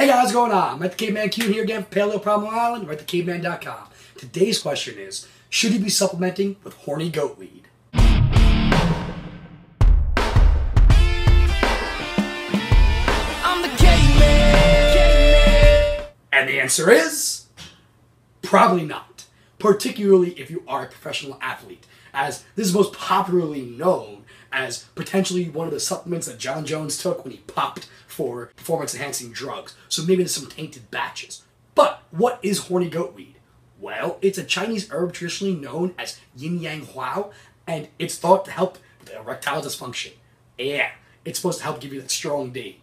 Hey guys, what's going on? I'm at the Caveman Q here again for Paleo Problem Island. We're at thecaveman.com. Today's question is, should you be supplementing with horny goat weed? I'm the caveman. And the answer is probably not. Particularly if you are a professional athlete, as this is most popularly known as potentially one of the supplements that Jon Jones took when he popped for performance enhancing drugs. So maybe there's some tainted batches. But what is horny goat weed? Well, it's a Chinese herb traditionally known as yin yang huo, and it's thought to help with erectile dysfunction. Yeah, it's supposed to help give you that strong D.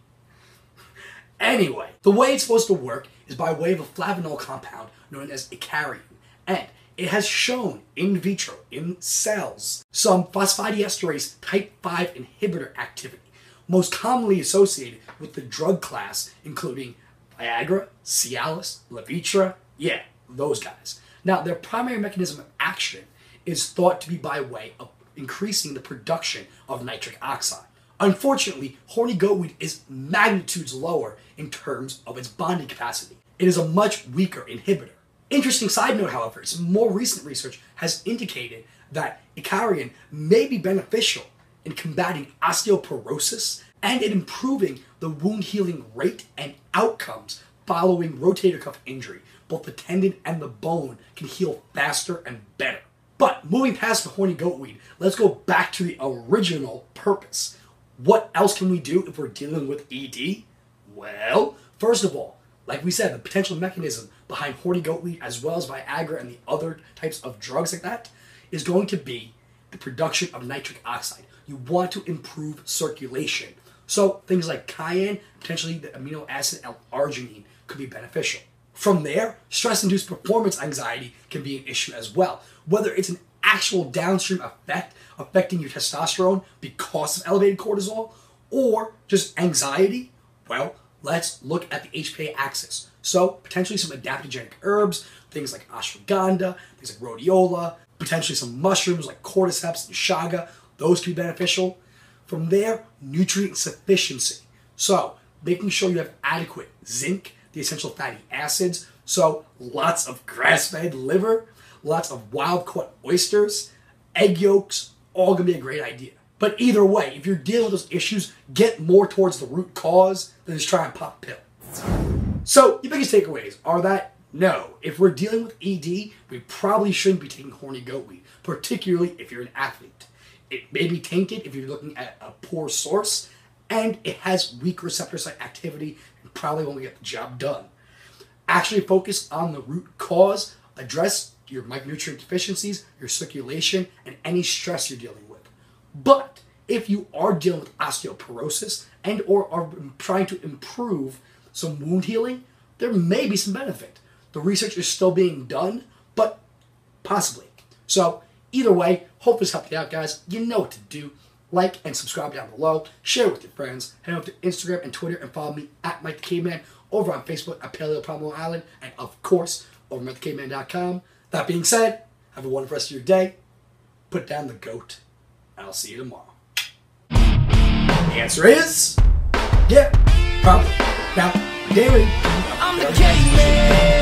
Anyway, the way it's supposed to work is by way of a flavonol compound known as icariin, and it has shown in vitro, in cells, some phosphodiesterase type 5 inhibitor activity, most commonly associated with the drug class, including Viagra, Cialis, Levitra, yeah, those guys. Now, their primary mechanism of action is thought to be by way of increasing the production of nitric oxide. Unfortunately, horny goatweed is magnitudes lower in terms of its bonding capacity. It is a much weaker inhibitor. Interesting side note, however, some more recent research has indicated that icariin may be beneficial in combating osteoporosis and in improving the wound healing rate and outcomes following rotator cuff injury. Both the tendon and the bone can heal faster and better. But moving past the horny goat weed, let's go back to the original purpose. What else can we do if we're dealing with ED? Well, first of all, like we said, the potential mechanism behind horny goat weed as well as Viagra and the other types of drugs like that is going to be the production of nitric oxide. You want to improve circulation. So things like cayenne, potentially the amino acid L-arginine could be beneficial. From there, stress-induced performance anxiety can be an issue as well. Whether it's an actual downstream effect affecting your testosterone because of elevated cortisol or just anxiety, well, let's look at the HPA axis. So, potentially some adaptogenic herbs, things like ashwagandha, things like rhodiola, potentially some mushrooms like cordyceps and chaga, those could be beneficial. From there, nutrient sufficiency. So, making sure you have adequate zinc, the essential fatty acids, so lots of grass fed liver, lots of wild caught oysters, egg yolks, all gonna be a great idea. But either way, if you're dealing with those issues, get more towards the root cause than just try and pop a pill. So, your biggest takeaways are that no, if we're dealing with ED, we probably shouldn't be taking horny goat weed, particularly if you're an athlete. It may be tainted if you're looking at a poor source, and it has weak receptor site activity and probably won't get the job done. Actually, focus on the root cause, address your micronutrient deficiencies, your circulation, and any stress you're dealing with. But if you are dealing with osteoporosis and or are trying to improve some wound healing, there may be some benefit. The research is still being done, but possibly. So either way, hope this helped you out, guys. You know what to do. Like and subscribe down below. Share with your friends. Head over to Instagram and Twitter and follow me at Mike the Caveman over on Facebook at Paleo Problem Island and of course over at thecaveman.com. That being said, have a wonderful rest of your day. Put down the goat. I'll see you tomorrow. The answer is yeah, probably. Now, daily. I'm the caveman.